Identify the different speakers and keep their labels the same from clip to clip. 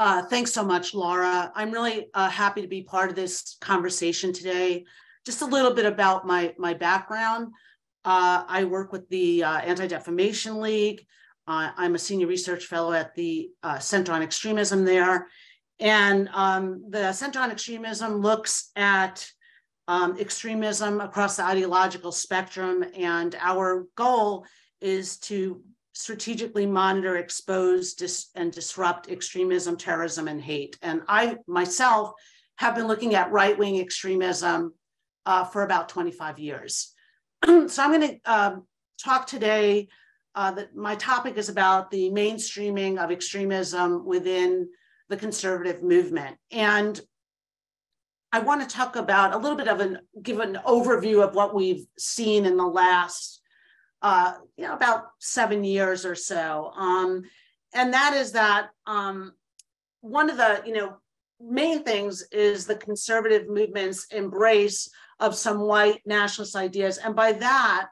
Speaker 1: Uh, thanks so much, Laura. I'm really uh, happy to be part of this conversation today. Just a little bit about my, my background. Uh, I work with the uh, Anti-Defamation League. Uh, I'm a senior research fellow at the uh, Center on Extremism there. And um, the Center on Extremism looks at um, extremism across the ideological spectrum. And our goal is to strategically monitor, expose, dis- and disrupt extremism, terrorism, and hate. And I myself have been looking at right wing extremism uh, for about 25 years. so I'm going to um, talk today. Uh, that my topic is about the mainstreaming of extremism within the conservative movement. And I want to talk about a little bit of an give an overview of what we've seen in the last uh, you know, about seven years or so. Um, and that is that um, one of the, you know, main things is the conservative movement's embrace of some white nationalist ideas. And by that,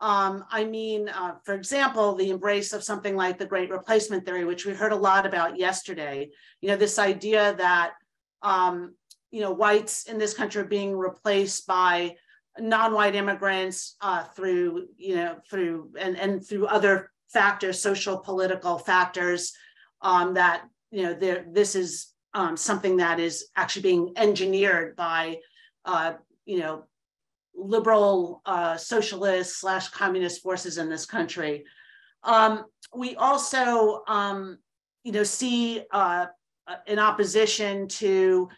Speaker 1: um, I mean, uh, for example, the embrace of something like the great replacement theory, which we heard a lot about yesterday. You know, this idea that, um, you know, whites in this country are being replaced by non-white immigrants uh, through you know through and and through other factors social political factors um, that you know there this is um, something that is actually being engineered by uh, you know liberal uh, socialist slash communist forces in this country. Um, we also um, you know see uh, in opposition to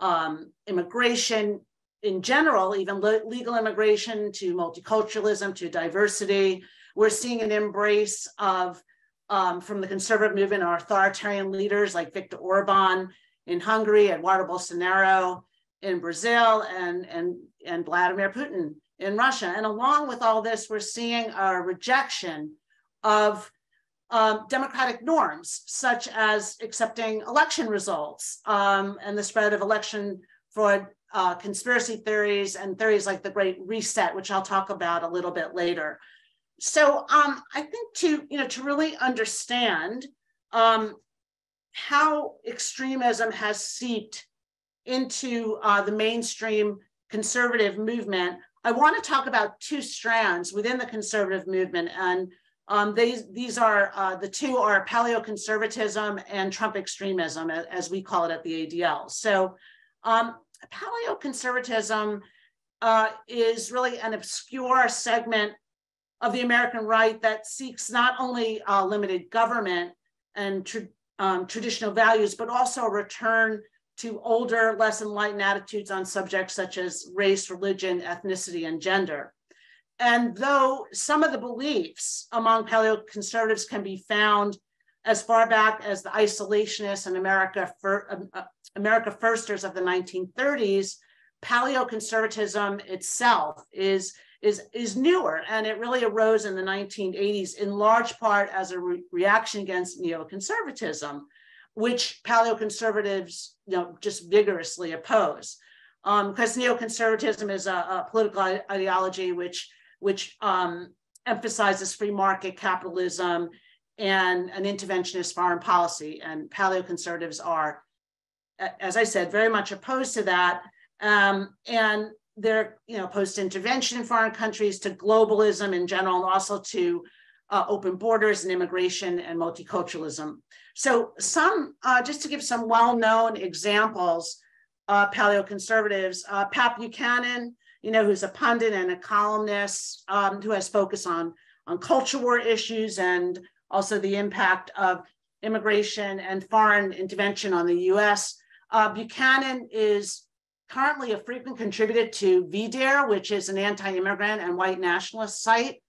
Speaker 1: um, immigration in general, even le- legal immigration to multiculturalism to diversity. We're seeing an embrace of, um, from the conservative movement, authoritarian leaders like Viktor Orban in Hungary, Eduardo Bolsonaro in Brazil, and, and, and Vladimir Putin in Russia. And along with all this, we're seeing a rejection of um, democratic norms, such as accepting election results um, and the spread of election fraud uh, conspiracy theories and theories like the Great Reset, which I'll talk about a little bit later. So um, I think to you know to really understand um, how extremism has seeped into uh, the mainstream conservative movement, I want to talk about two strands within the conservative movement, and um, these these are uh, the two are paleoconservatism and Trump extremism, as we call it at the ADL. So um, paleoconservatism uh, is really an obscure segment of the American right that seeks not only uh, limited government and tra- um, traditional values, but also a return to older, less enlightened attitudes on subjects such as race, religion, ethnicity, and gender. And though some of the beliefs among paleoconservatives can be found as far back as the isolationists and America for, um, uh, America Firsters of the 1930s, paleoconservatism itself is, is, is newer and it really arose in the 1980s in large part as a re- reaction against neoconservatism, which paleoconservatives you know, just vigorously oppose. Um, because neoconservatism is a, a, political ideology which, which um, emphasizes free market capitalism and an interventionist foreign policy. And paleoconservatives are as I said, very much opposed to that. Um, and they're, you know, opposed to intervention in foreign countries, to globalism in general, and also to uh, open borders and immigration and multiculturalism. So some, uh, just to give some well-known examples, uh, paleoconservatives, uh, Pat Buchanan, you know, who's a pundit and a columnist um, who has focused on, on culture war issues and also the impact of immigration and foreign intervention on the US. Uh, Buchanan is currently a frequent contributor to VDARE, which is an anti-immigrant and white nationalist site.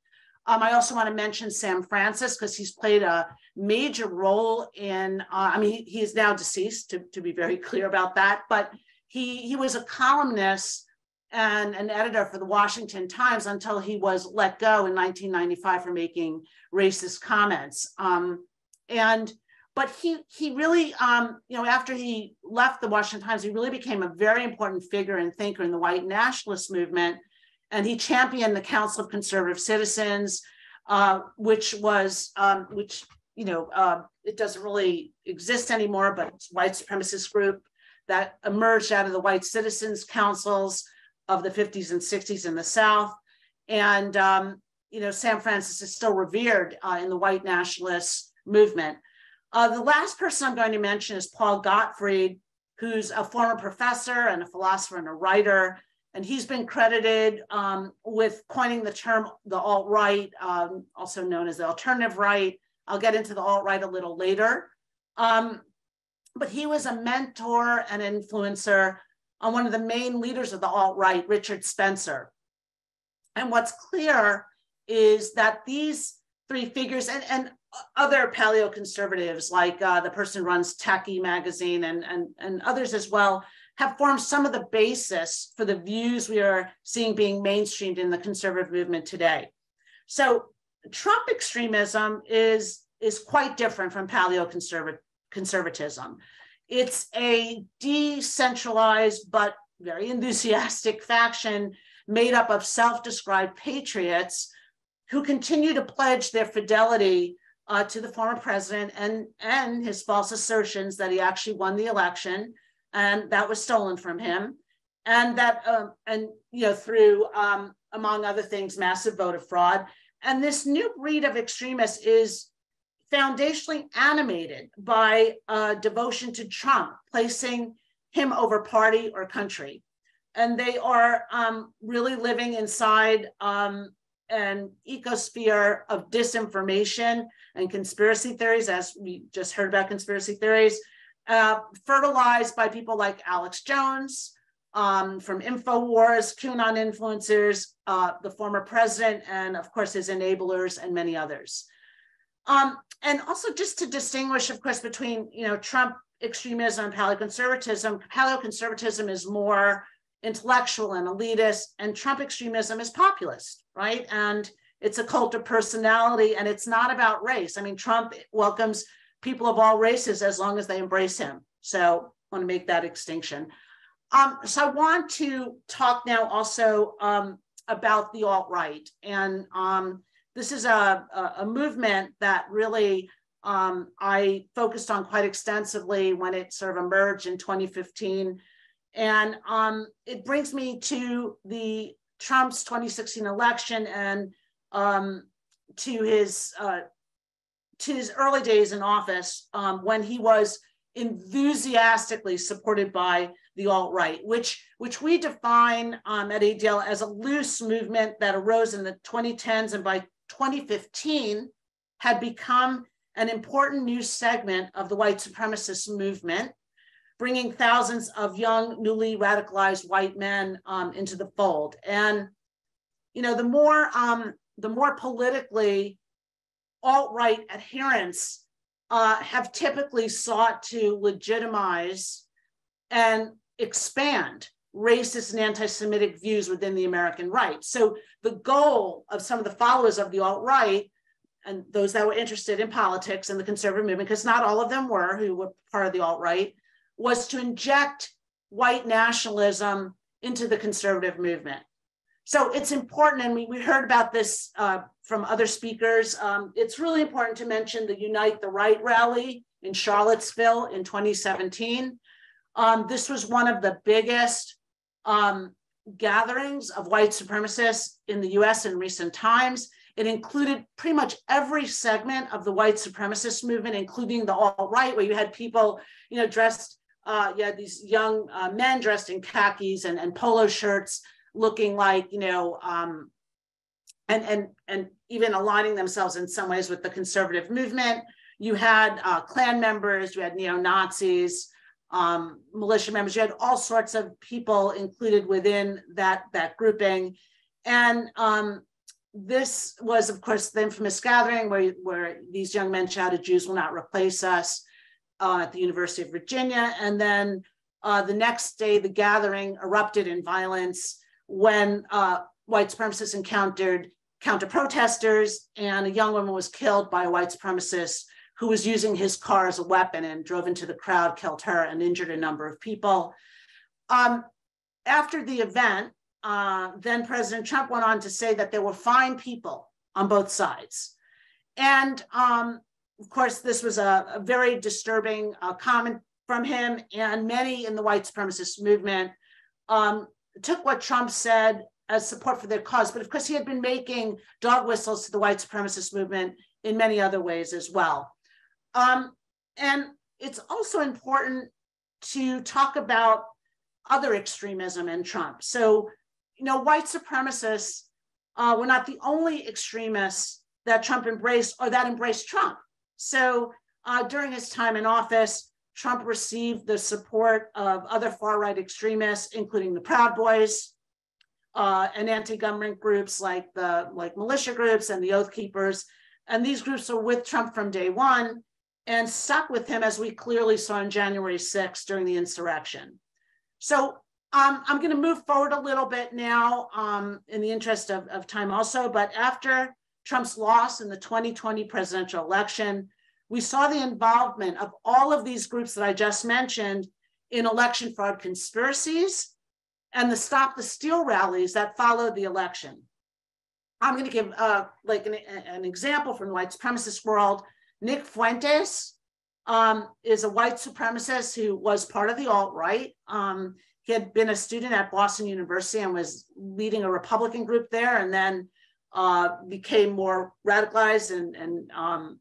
Speaker 1: Um, I also want to mention Sam Francis because he's played a major role in, uh, I mean, he, he, is now deceased to, to be very clear about that, but he, he was a columnist and an editor for the Washington Times until he was let go in 1995 for making racist comments. Um, and but he he really um, you know after he left the washington times he really became a very important figure and thinker in the white nationalist movement and he championed the council of conservative citizens uh, which was um, which you know, uh, it doesn't really exist anymore, but it's white supremacist group that emerged out of the white citizens councils of the 50s and 60s in the South. And, um, you know, Sam Francis is still revered uh, in the white nationalist movement. Uh, the last person I'm going to mention is Paul Gottfried, who's a former professor and a philosopher and a writer. And he's been credited um, with coining the term the alt right, um, also known as the alternative right. I'll get into the alt right a little later. Um, but he was a mentor and influencer on one of the main leaders of the alt right, Richard Spencer. And what's clear is that these three figures and, and other paleoconservatives, like uh, the person who runs Taki magazine and, and, and others as well, have formed some of the basis for the views we are seeing being mainstreamed in the conservative movement today. So Trump extremism is, is quite different from paleoconservatism. It's a decentralized but very enthusiastic faction made up of self-described patriots who continue to pledge their fidelity uh, to the former president and, and his false assertions that he actually won the election and that was stolen from him. And that, um, and you know, through, um, among other things, massive voter fraud. And this new breed of extremists is foundationally animated by devotion to Trump, placing him over party or country. And they are um, really living inside um, an ecosphere of disinformation and conspiracy theories, as we just heard about conspiracy theories, uh, fertilized by people like Alex Jones um, from InfoWars, QAnon influencers, uh, the former president, and of course his enablers and many others. Um, and also just to distinguish, of course, between you know Trump extremism and paleoconservatism. Paleoconservatism is more intellectual and elitist, and Trump extremism is populist, right? And it's a cult of personality, and it's not about race. I mean, Trump welcomes people of all races as long as they embrace him. So I want to make that extinction. Um, so I want to talk now also um, about the alt right, and um, this is a, a, movement that really um, I focused on quite extensively when it sort of emerged in 2015 and um, it brings me to the Trump's 2016 election and um, to his uh, to his early days in office um, when he was enthusiastically supported by the alt-right, which which we define um, at ADL as a loose movement that arose in the 2010s and by 2015 had become an important new segment of the white supremacist movement bringing thousands of young, newly radicalized white men um, into the fold. And you know, the more um, the more politically alt-right adherents uh, have typically sought to legitimize and expand racist and anti-Semitic views within the American right. So the goal of some of the followers of the alt-right and those that were interested in politics and the conservative movement, because not all of them were who were part of the alt-right, was to inject white nationalism into the conservative movement. So it's important, and we, we heard about this uh, from other speakers. Um, it's really important to mention the Unite the Right rally in Charlottesville in 2017. Um, this was one of the biggest um, gatherings of white supremacists in the US in recent times. It included pretty much every segment of the white supremacist movement, including the alt right, where you had people, you know, dressed uh, you had these young uh, men dressed in khakis and, and polo shirts looking like, you know, um, and, and, and even aligning themselves in some ways with the conservative movement. You had uh, Klan members, you had neo Nazis, um, militia members, you had all sorts of people included within that, that grouping. And um, this was, of course, the infamous gathering where, where these young men shouted, Jews will not replace us uh, at the University of Virginia. And then uh, the next day, the gathering erupted in violence when uh, white supremacists encountered counter protesters, and a young woman was killed by a white supremacist who was using his car as a weapon and drove into the crowd, killed her, and injured a number of people. Um, after the event, uh, then President Trump went on to say that there were fine people on both sides. And um, of course, this was a, a very disturbing uh, comment from him, and many in the white supremacist movement um, took what Trump said as support for their cause. But of course, he had been making dog whistles to the white supremacist movement in many other ways as well. Um, and it's also important to talk about other extremism in Trump. So, you know, white supremacists uh, were not the only extremists that Trump embraced or that embraced Trump. So, uh, during his time in office, Trump received the support of other far right extremists, including the Proud Boys uh, and anti-government groups like the like militia groups and the Oath Keepers. And these groups are with Trump from day one and stuck with him, as we clearly saw on January 6th during the insurrection. So um, I'm going to move forward a little bit now um, in the interest of, of time also. But after Trump's loss in the 2020 presidential election, we saw the involvement of all of these groups that I just mentioned in election fraud conspiracies and the Stop the Steal rallies that followed the election. I'm going to give uh, like an, an example from the white supremacist world. Nick Fuentes um, is a white supremacist who was part of the alt right. Um, he had been a student at Boston University and was leading a Republican group there, and then uh, became more radicalized and, and um,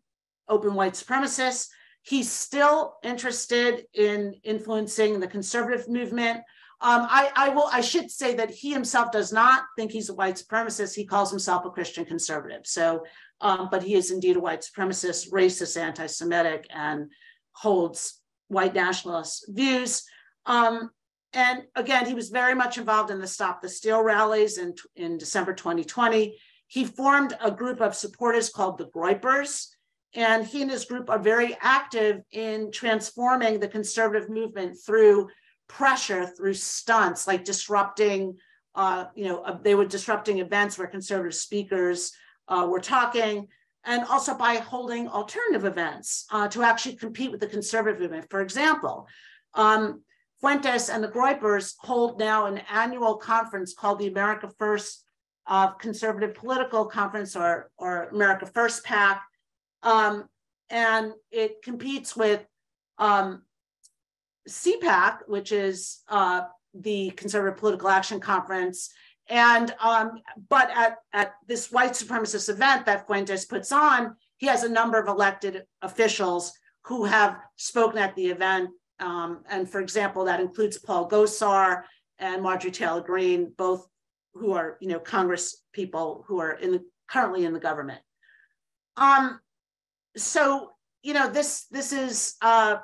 Speaker 1: open white supremacist. He's still interested in influencing the conservative movement. Um, I, I, will. I should say that he himself does not think he's a white supremacist. He calls himself a Christian conservative. So um, but he is indeed a white supremacist, racist, anti Semitic, and holds white nationalist views. Um, and again, he was very much involved in the Stop the Steal rallies in, in December 2020. He formed a group of supporters called the Groypers, and he and his group are very active in transforming the conservative movement through pressure, through stunts like disrupting, uh, you know, uh, they were disrupting events where conservative speakers uh, we're talking, and also by holding alternative events uh, to actually compete with the conservative movement. For example, um, Fuentes and the Groypers hold now an annual conference called the America First uh, Conservative Political Conference or, or America First PAC. Um, and it competes with um, CPAC, which is uh, the Conservative Political Action Conference, and um, but at, at this white supremacist event that Fuentes puts on, he has a number of elected officials who have spoken at the event. Um, and for example, that includes Paul Gosar and Marjorie Taylor Greene, both who are you know Congress people who are in the, currently in the government. Um, so you know this this is uh,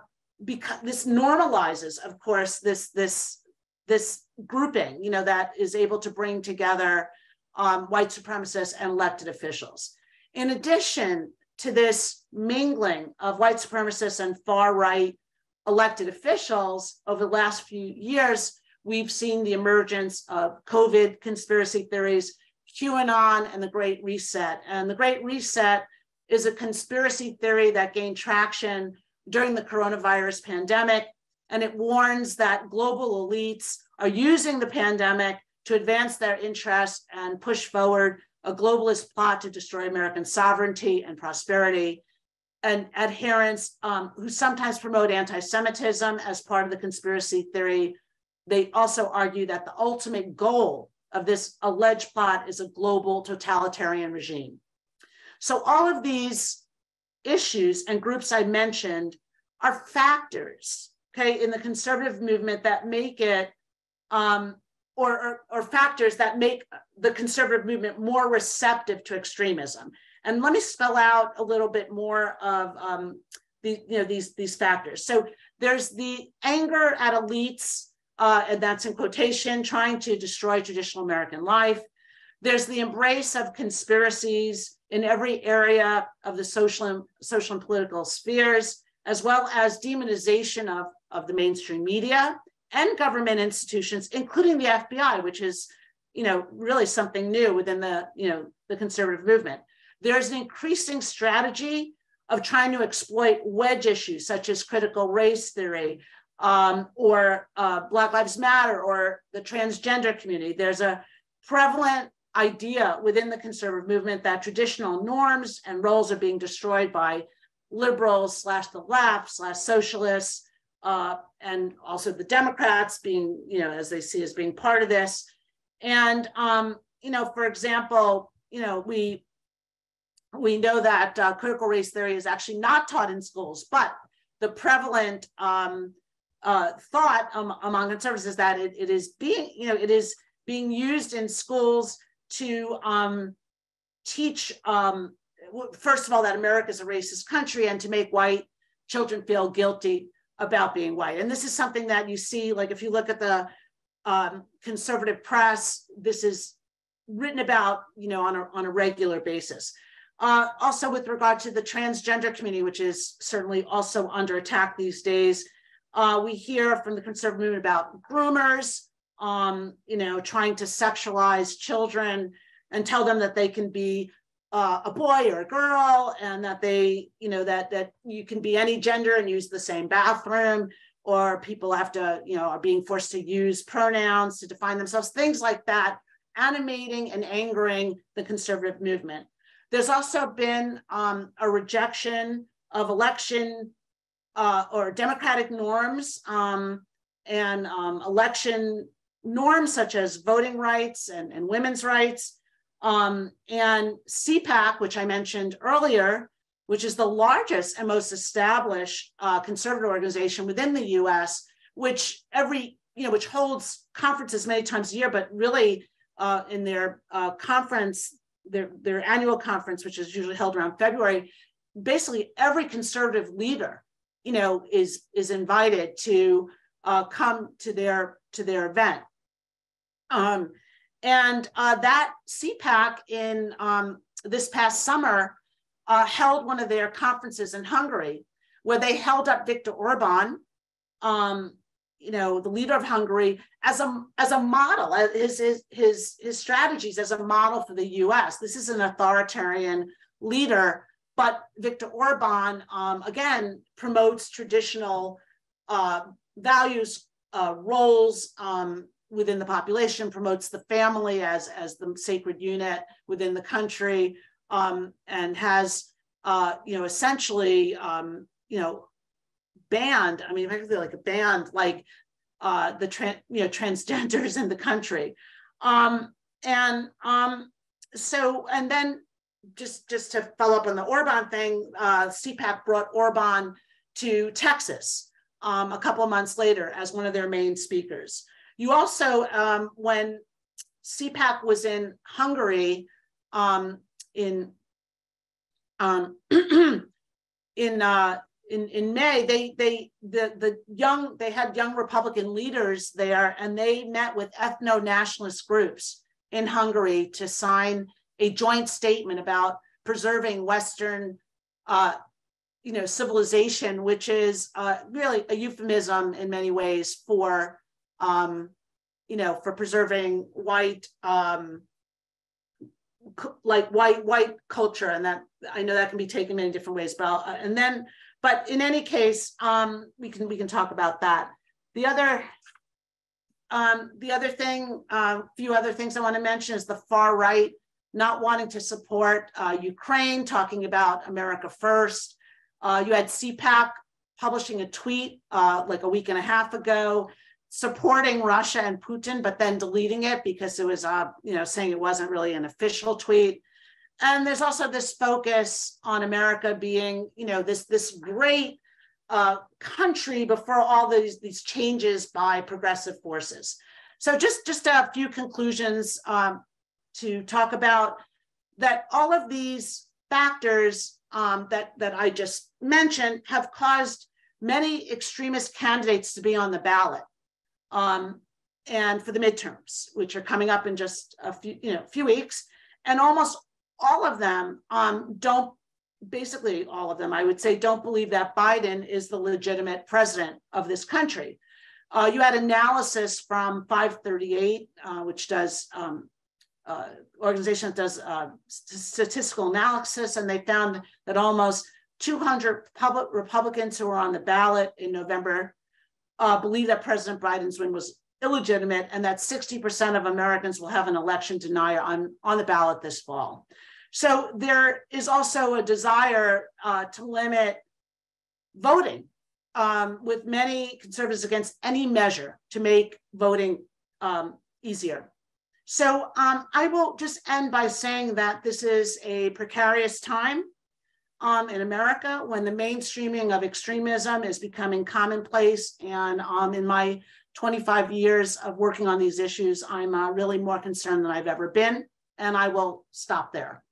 Speaker 1: because this normalizes, of course, this this this grouping, you know, that is able to bring together um, white supremacists and elected officials. In addition to this mingling of white supremacists and far right elected officials over the last few years, we've seen the emergence of COVID conspiracy theories, QAnon, and the Great Reset. And the Great Reset is a conspiracy theory that gained traction during the coronavirus pandemic and it warns that global elites are using the pandemic to advance their interests and push forward a globalist plot to destroy American sovereignty and prosperity. And adherents um, who sometimes promote anti Semitism as part of the conspiracy theory, they also argue that the ultimate goal of this alleged plot is a global totalitarian regime. So, all of these issues and groups I mentioned are factors okay, in the conservative movement that make it, um, or, or, or factors that make the conservative movement more receptive to extremism. And let me spell out a little bit more of um, the, you know, these, these factors. So there's the anger at elites, uh, and that's in quotation, trying to destroy traditional American life. There's the embrace of conspiracies in every area of the social and, social and political spheres, as well as demonization of of the mainstream media and government institutions, including the FBI, which is, you know, really something new within the, you know, the conservative movement. There's an increasing strategy of trying to exploit wedge issues such as critical race theory um, or uh, Black Lives Matter or the transgender community. There's a prevalent idea within the conservative movement that traditional norms and roles are being destroyed by liberals slash the left slash socialists, uh, and also the Democrats being, you know, as they see as being part of this. And, um, you know, for example, you know, we we know that uh, critical race theory is actually not taught in schools, but the prevalent um, uh, thought um, among conservatives is that it, it is being, you know, it is being used in schools to um, teach, um, first of all, that America is a racist country and to make white children feel guilty about being white. And this is something that you see, like if you look at the um, conservative press, this is written about, you know, on a, on a regular basis. Uh, also with regard to the transgender community, which is certainly also under attack these days, uh, we hear from the conservative movement about groomers, um, you know, trying to sexualize children and tell them that they can be uh, a boy or a girl, and that they, you know, that that you can be any gender and use the same bathroom, or people have to, you know, are being forced to use pronouns to define themselves, things like that, animating and angering the conservative movement. There's also been um, a rejection of election uh, or democratic norms um, and um, election norms such as voting rights and, and women's rights. Um, and CPAC, which I mentioned earlier, which is the largest and most established uh, conservative organization within the US, which every, you know, which holds conferences many times a year, but really uh, in their uh, conference, their, their annual conference, which is usually held around February, basically every conservative leader you know, is is invited to uh, come to their to their event. Um, and uh, that CPAC in um, this past summer uh, held one of their conferences in Hungary, where they held up Viktor Orban, um, you know, the leader of Hungary, as a as a model, his his his his strategies as a model for the U.S. This is an authoritarian leader but Viktor Orban, um, again, promotes traditional uh, values, uh, roles um, within the population, promotes the family as, as the sacred unit within the country, um, and has, uh, you know, essentially, um, you know, banned, I mean, effectively like a banned, like uh, the you know, transgenders in the country. Um, and um, so, and then just just to follow up on the Orban thing, uh, CPAC brought Orban to Texas um, a couple of months later as one of their main speakers. You also, um, when CPAC was in Hungary um, in um, in uh, in in May, they they the the young they had young Republican leaders there, and they met with ethno nationalist groups in Hungary to sign a joint statement about preserving Western, uh, you know, civilization, which is uh, really a euphemism in many ways for, um, you know, for preserving white, um, like white white culture, and that I know that can be taken many different ways. But uh, and then, but in any case, um, we can we can talk about that. The other um, the other thing, a uh, few other things I want to mention is the far right not wanting to support uh, Ukraine, talking about America first. Uh, you had CPAC publishing a tweet uh, like a week and a half ago supporting Russia and Putin, but then deleting it because it was, uh, you know, saying it wasn't really an official tweet. And there's also this focus on America being, you know, this this great uh, country before all these these changes by progressive forces. So just just a few conclusions. Um, to talk about that all of these factors um, that, that I just mentioned have caused many extremist candidates to be on the ballot um, and for the midterms, which are coming up in just a few, you know, few weeks. And almost all of them um, don't, basically all of them, I would say, don't believe that Biden is the legitimate president of this country. Uh, you had analysis from 538, uh, which does um, uh, organization that does uh, statistical analysis, and they found that almost 200 public Republicans who were on the ballot in November uh, believe that President Biden's win was illegitimate, and that 60% of Americans will have an election denier on, on the ballot this fall. So there is also a desire uh, to limit voting um, with many conservatives against any measure to make voting um, easier. So um, I will just end by saying that this is a precarious time um, in America when the mainstreaming of extremism is becoming commonplace. And um, in my 25 years of working on these issues, I'm uh, really more concerned than I've ever been. And I will stop there.